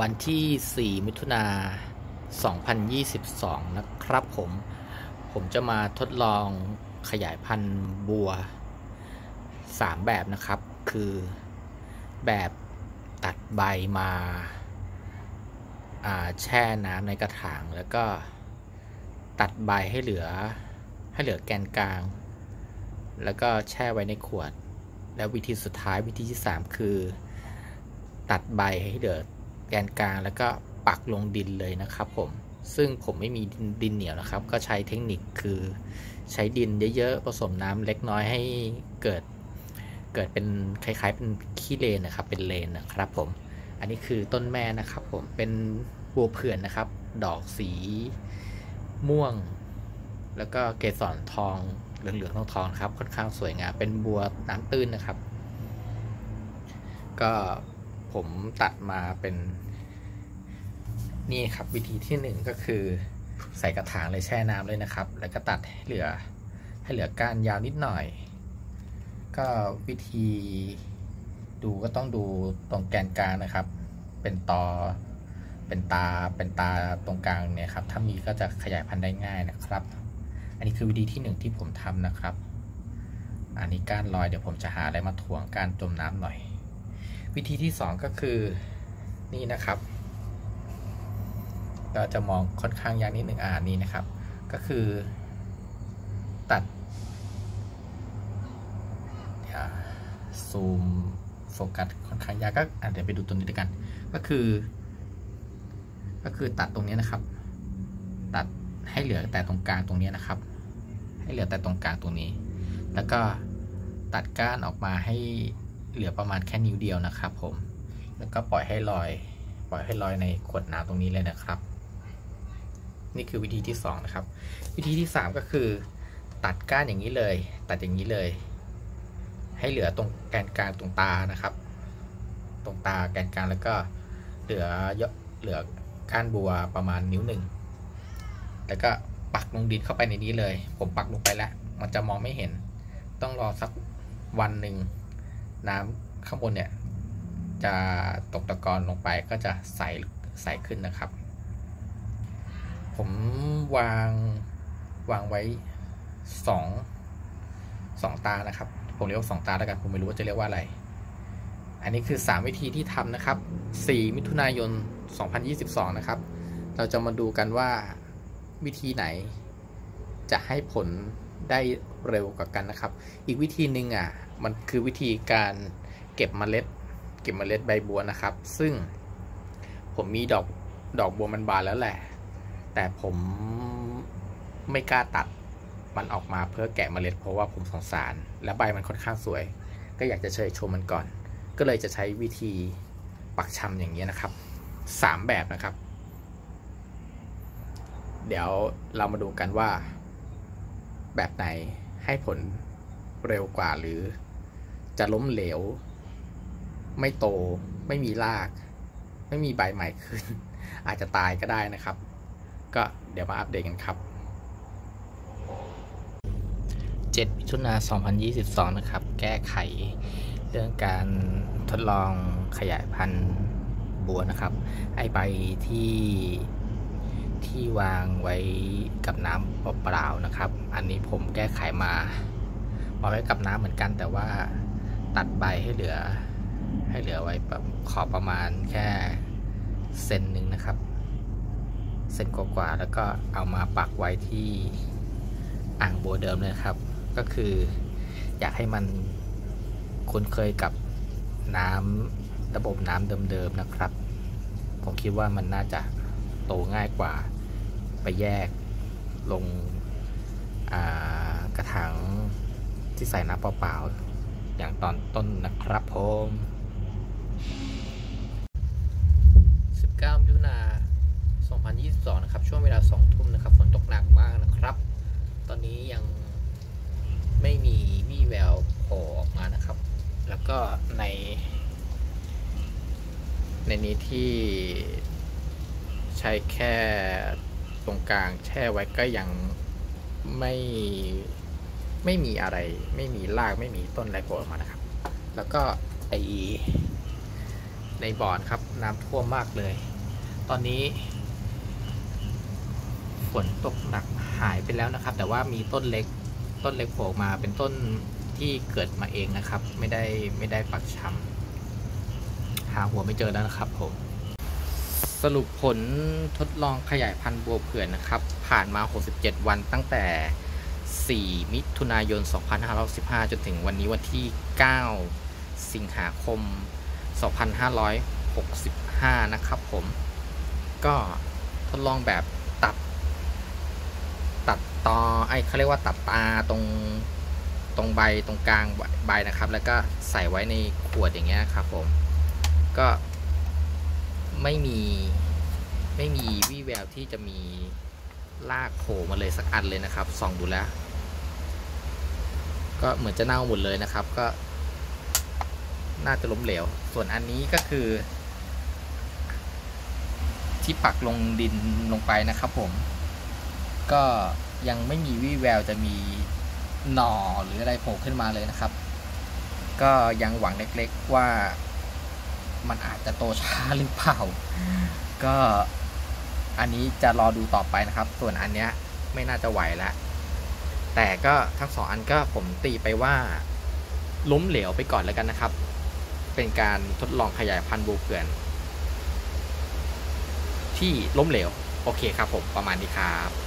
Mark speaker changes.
Speaker 1: วันที่ 4 มิถุนา2022 นะครับผม ผมจะมาทดลองขยายพันธุ์บัว 3 แบบนะครับ คือแบบตัดใบมาแช่น้ำในกระถาง แล้วก็ตัดใบให้เหลือให้เหลือแกนกลาง แล้วก็แช่ไว้ในขวด แล้ววิธีสุดท้ายวิธีที่ 3 คือ ตัดใบให้เหลือ แกนกลางแล้วก็ปักลงดินเลยนะครับผมซึ่งผมไม่มีดินเหนียวนะครับ ก็ใช้เทคนิคคือใช้ดินเยอะๆผสมน้ำเล็กน้อยให้เกิด เกิดเป็นคล้ายๆเป็นขี้เลนนะครับ เป็นเลนนะครับ ผม อันนี้คือต้นแม่นะครับ ผมเป็นบัวเผื่อนนะครับ ดอกสีม่วง แล้วก็เกสรทองเหลืองๆทองๆครับ ค่อนข้างสวยงามเป็นบัวน้ำตื้นนะครับ ก็ ผมตัดมาเป็นนี่ครับวิธีที่หนึ่งก็คือใส่กระถางเลยแช่น้ำเลยนะครับ แล้วก็ตัดให้เหลือให้เหลือก้านยาวนิดหน่อย ก็วิธีดูก็ต้องดูตรงแกนกลางนะครับ เป็นตอเป็นตาเป็นตาตรงกลางเนี่ยครับ ถ้ามีก็จะขยายพันธุ์ได้ง่ายนะครับ อันนี้คือวิธีที่หนึ่งที่ผมทำนะครับ อันนี้ก้านลอยเดี๋ยวผมจะหาอะไรมาถ่วงการจมน้ำหน่อย วิธีที่สองก็คือนี่นะครับก็จะมองค่อนข้างยากนิดหนึ่งอ่านนี้นะครับ ก็คือ ตัดซูมโฟกัสค่อนข้างยากก็เดี๋ยวไปดูตัวนี้ด้วยกัน ก็คือ ก็คือตัดตรงนี้นะครับ ตัดให้เหลือแต่ตรงกลางตรงนี้นะครับ ให้เหลือแต่ตรงกลางตรงนี้ แล้วก็ตัดก้านออกมาให้ เหลือประมาณแค่นิ้วเดียวนะครับผม แล้วก็ปล่อยให้ลอย ปล่อยให้ลอยในขวดน้ำตรงนี้เลยนะครับ นี่คือวิธีที่2นะครับ วิธีที่ 3 ก็คือ ตัดก้านอย่างนี้เลย ตัดอย่างนี้เลย ให้เหลือตรงแกนกลางตรงตานะครับ ตรงตาแกนกลางแล้วก็เหลือเหลือก้านบัวประมาณนิ้วหนึ่งแล้วก็ปักลงดินเข้าไปในนี้เลย ผมปักลงไปแล้ว มันจะมองไม่เห็น ต้องรอสักวันหนึ่ง น้ำข้างบนเนี่ยจะตกตะกอนลงไปก็จะใสใสขึ้นนะครับ ผมวางวางไว้สองสองตานะครับ ผมเรียกว่าสองตาแล้วกันผมไม่รู้ว่าจะเรียกว่าอะไร อันนี้คือ 3 วิธีที่ทำนะครับ 4 มิถุนายน 2022 นะครับ เราจะมาดูกันว่าวิธีไหนจะให้ผลได้เร็วกว่ากันนะครับ อีกวิธีหนึ่งอะ มันคือวิธีการเก็บเมล็ด เก็บเมล็ดใบบัวนะครับ ซึ่งผมมีดอกดอกบัวมันบานแล้วแหละ แต่ผมไม่กล้าตัดมันออกมาเพื่อแกะเมล็ด เพราะว่าผมสงสาร และใบมันค่อนข้างสวย ก็อยากจะเชยชมมันก่อน ก็เลยจะใช้วิธีปักชำอย่างนี้นะครับสามแบบนะครับ เดี๋ยวเรามาดูกันว่า แบบไหนให้ผลเร็วกว่าหรือ จะล้มเหลว ไม่โต ไม่มีราก ไม่มีใบใหม่ขึ้น อาจจะตายก็ได้นะครับ ก็เดี๋ยวมาอัปเดตกันครับ7มิถุนา2022 นะครับ แก้ไขเรื่องการทดลองขยายพันธุ์บัวนะครับ ไอใบที่ที่วางไว้กับน้ำเปล่าๆนะครับ อันนี้ผมแก้ไขมาวางไว้กับน้ำเหมือนกัน แต่ว่า ตัดใบให้เหลือ ให้เหลือไว้ขอประมาณแค่เซนหนึ่งนะครับเส้นกว่าๆแล้วก็เอามาปักไว้ที่อ่างบัวเดิมเลยครับ ก็คืออยากให้มันคุ้นเคยกับน้ำระบบน้ำเดิมๆนะครับ ผมคิดว่ามันน่าจะโตง่ายกว่าไปแยกลงกระถางที่ใส่น้ำเปล่าๆ อย่างตอนต้นนะครับผม 19มิถุนา2022 นะครับ ช่วงเวลา 2 ทุ่มนะครับ ฝนตกหนักมากนะครับ ตอนนี้ยังไม่มีมีแววโผล่ออกมานะครับ แล้วก็ใน ในนี้ที่ใช้แค่ตรงกลางแช่ไว้ก็ยังไม่ ไม่มีอะไรไม่มีรากไม่มีต้นอะไรโผล่ออกมานะครับ แล้วก็ไอในในบ่อนครับน้ำท่วมมากเลย ตอนนี้ฝนตกหนักหายไปแล้วนะครับ แต่ว่ามีต้นเล็กต้นเล็กโผล่มาเป็นต้นที่เกิดมาเองนะครับ ไม่ได้ไม่ได้ปักชำหาหัวไม่เจอแล้วนะครับผมสรุปผลทดลองขยายพันธุ์บัวเผื่อนนะครับ ผ่านมา 67 วันตั้งแต่ 4 มิถุนายน 2515 จนถึงวันนี้วันที่ 9 สิงหาคม 2565 นะครับผม ก็ทดลองแบบตัด ตัดตอไอ้เขาเรียกว่าตัดตาตรงตรงใบตรงกลางใบนะครับ แล้วก็ใส่ไว้ในขวดอย่างเงี้ยครับผม ก็ไม่มีไม่มีวี่แววที่จะมีลากโผล่มาเลยสักอันเลยนะครับส่องดูแล้ว ก็เหมือนจะเน่าหมดเลยนะครับ ก็ น่าจะล้มเหลว ส่วนอันนี้ก็คือ ที่ปักลงดินลงไปนะครับ ผม ก็ยังไม่มีวี่แววจะมีหน่อหรืออะไรโผล่ขึ้นมาเลยนะครับ ก็ยังหวังเล็กๆว่ามันอาจจะโตช้าหรือเปล่า ก็อันนี้จะรอดูต่อไปนะครับ ส่วนอันเนี้ยไม่น่าจะไหวแล้ว แต่ก็ทั้งสองอันก็ผมตีไปว่าล้มเหลวไปก่อนแล้วกันนะครับ เป็นการทดลองขยายพันธุ์บูเกลือน ที่ล้มเหลว โอเคครับผมประมาณนี้ครับ